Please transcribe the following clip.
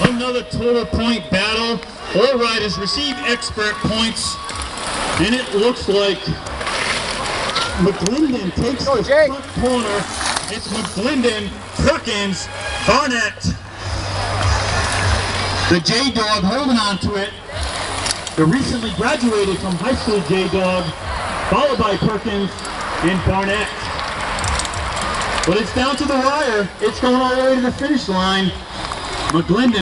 another total point battle. All riders receive expert points. And it looks like McGlinden takes the Jake. front corner. It's McGlinden, Perkins, Barnett. The J-Dog holding on to it. The recently graduated from high school J-Dog, followed by Perkins and Barnett. But it's down to the wire. It's going all the way to the finish line. McGlinden